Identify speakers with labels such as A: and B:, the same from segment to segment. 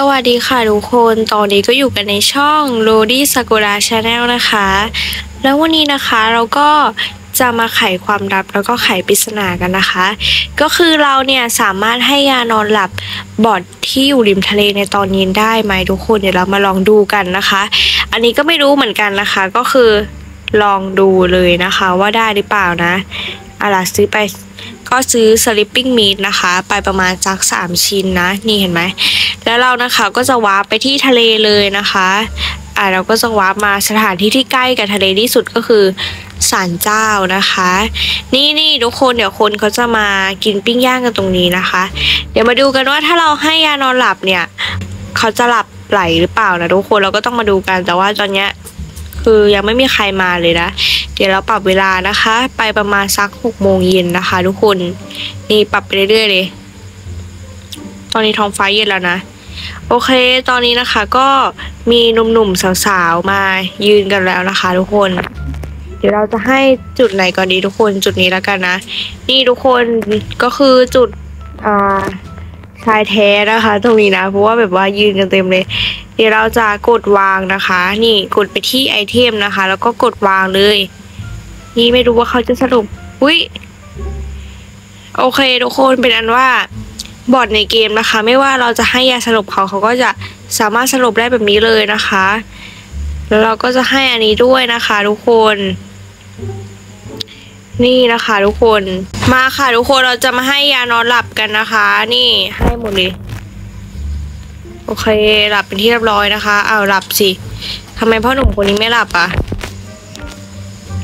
A: สวัสดีค่ะทุกคน ตอนนี้ก็อยู่กันในช่อง r o d y Sakura Channel นะคะ แล้ววันนี้นะคะเราก็จะมาไขความลับแล้วก็ไขปริศนากันนะคะ ก็คือเราเนี่ยสามารถให้ยานอนหลับบอดที่อยู่ริมทะเลในตอนเย็นได้ไหมทุกคนเดี๋ยวเรามาลองดูกันนะคะ อันนี้ก็ไม่รู้เหมือนกันนะคะ ก็คือลองดูเลยนะคะว่าได้หรือเปล่านะอาล่ะซื้อไป ก็ซื้อ sleeping meat นะคะ ไปประมาณสักสามชิ้นนะ นี่เห็นไหม แล้วเรานะคะก็จะวาร์ปไปที่ทะเลเลยนะคะอ่าเราก็จะวาร์ปมาสถานที่ที่ใกล้กับทะเลที่สุดก็คือศาลเจ้านะคะ นี่นี่ทุกคนเดี๋ยวคนเขาจะมากินปิ้งย่างกันตรงนี้นะคะ เดี๋ยวมาดูกันว่าถ้าเราให้ยานอนหลับเนี่ย เขาจะหลับไหลหรือเปล่านะทุกคนเราก็ต้องมาดูกันแต่ว่าตอนเนี้ยคือยังไม่มีใครมาเลยนะ เดี๋ยวเราปรับเวลานะคะ ไปประมาณสักหกโมงเย็นนะคะ ทุกคน นี่ปรับไปเรื่อยๆเลย ตอนนี้ท้องฟ้าเย็นแล้วนะ โอเค ตอนนี้นะคะก็มีหนุ่มๆสาวๆมายืนกันแล้วนะคะ ทุกคน เดี๋ยวเราจะให้จุดไหนก่อนดีทุกคนจุดนี้แล้วกันนะ นี่ทุกคนก็คือจุดอ่าชายแท้นะคะ ตรงนี้นะ เพราะว่าแบบว่ายืนกันเต็มเลย เดี๋ยวเราจะกดวางนะคะ นี่กดไปที่ไอเทมนะคะ แล้วก็กดวางเลย นี่ไม่รู้ว่าเขาจะสรุปอุ้ยโอเคทุกคนเป็นอันว่าบอร์ดในเกมนะคะ ไม่ว่าเราจะให้ยาสลบเขาเขาก็จะสามารถสลบได้แบบนี้เลยนะคะ แล้วเราก็จะให้อันนี้ด้วยนะคะทุกคน นี่นะคะทุกคนมาค่ะทุกคนเราจะมาให้ยานอนหลับกันนะคะ นี่ให้หมดเลยโอเคหลับเป็นที่เรียบร้อยนะคะ เอาหลับสิทำไมพ่อหนุ่มคนนี้ไม่หลับอะ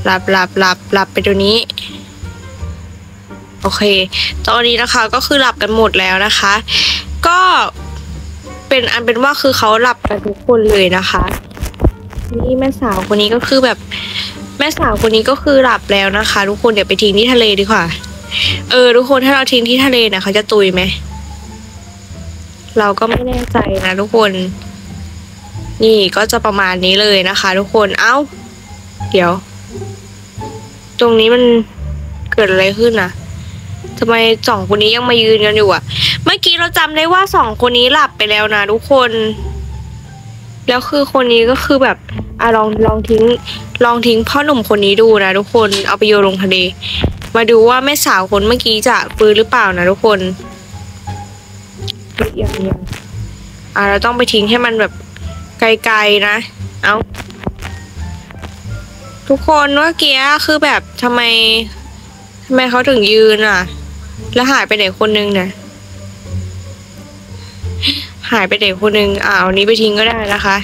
A: หลับหลับหลับหลับไปตัวนี้ โอเค ตอนนี้นะคะก็คือหลับกันหมดแล้วนะคะ ก็เป็นอันเป็นว่าคือเขาหลับกันทุกคนเลยนะคะ นี่แม่สาวคนนี้ก็คือแบบแม่สาวคนนี้ก็คือหลับแล้วนะคะ ทุกคนเดี๋ยวไปทิ้งที่ทะเลดีกว่า เออ ทุกคนถ้าเราทิ้งที่ทะเลนี่ยเขาจะตุยไหมเราก็ไม่แน่ใจนะทุกคน นี่ก็จะประมาณนี้เลยนะคะ ทุกคน เอ้า เดี๋ยว ตรงนี้มันเกิดอะไรขึ้นอะทำไมสองคนนี้ยังมายืนกันอยู่อะเมื่อกี้เราจำได้ว่าสองคนนี้หลับไปแล้วนะทุกคน แล้วคือคนนี้ก็คือแบบอะลองลองทิ้ง ลองทิ้งพ่อหนุ่มคนนี้ดูนะทุกคนเอาไปโยนลงทะเล มาดูว่าแม่สาวคนเมื่อกี้จะฟื้นหรือเปล่านะทุกคนยังยังอ่าเราต้องไปทิ้งให้มันแบบไกลๆนะ เอา ทุกคนเมื่อกี้คือแบบทำไมทำไมเขาถึงยืนอะ แล้วหายไปไหนคนนึงเนี่ยหายไปไหนคนนึงอ่าเอานี้ไปทิ้งก็ได้นะคะ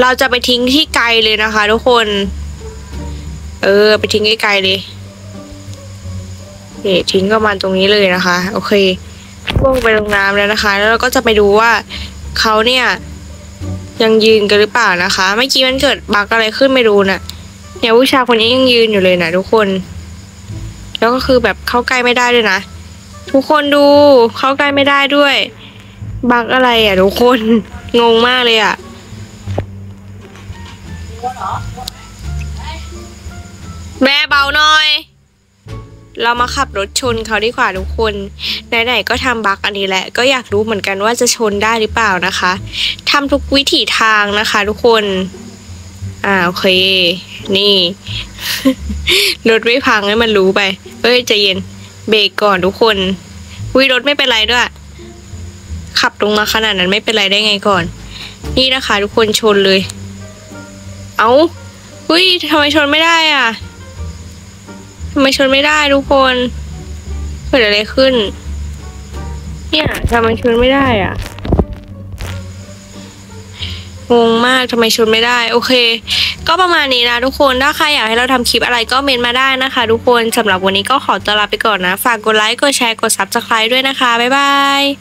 A: เราจะไปทิ้งที่ไกลเลยนะคะ ทุกคน เออ ไปทิ้งไกลๆเลยนี่ทิ้งก็มาตรงนี้เลยนะคะ โอเคพ่วงไปลงน้ำแล้วนะคะ แล้วเราก็จะไปดูว่าเขาเนี่ย ยังยืนกันหรือเปล่านะคะ เมื่อกี้มันเกิดบักอะไรขึ้นไม่รู้น่ะ เนี่ยผู้ชายคนนี้ยังยืนอยู่เลยนะทุกคน แล้วก็คือแบบเข้าใกล้ไม่ได้ด้วยนะ ทุกคนดูเข้าใกล้ไม่ได้ด้วย บักอะไรอะทุกคนงงมากเลยอะแม่เบาหน่อย เรามาขับรถชนเขาดีกว่าทุกคน ไหนๆก็ทำบักอันนี้แหละ ก็อยากรู้เหมือนกันว่าจะชนได้หรือเปล่านะคะทำทุกวิถีทางนะคะ ทุกคน อ่าโอเค นี่ รถไม่พังให้มันรู้ไปเฮ้ยใจเย็น เบรกก่อนทุกคนวิรถไม่เป็นไรด้วย ขับลงมาขนาดนั้นไม่เป็นไรได้ไงก่อน นี่นะคะ ทุกคนชนเลย เอ้าอุ้ยทำไมชนไม่ได้อะทำไมชนไม่ได้ทุกคนเกิดอะไรขึ้น เนี่ยทำไมชนไม่ได้อะ งงมากทำไมชนไม่ได้ โอเค ก็ประมาณนี้นะทุกคน ถ้าใครอยากให้เราทำคลิปอะไรก็เม้นมาได้นะคะ ทุกคนสำหรับวันนี้ก็ขอตัวลาไปก่อนนะ ฝากกดไลค์ กดแชร์ กด subscribe ด้วยนะคะ บ๊ายบาย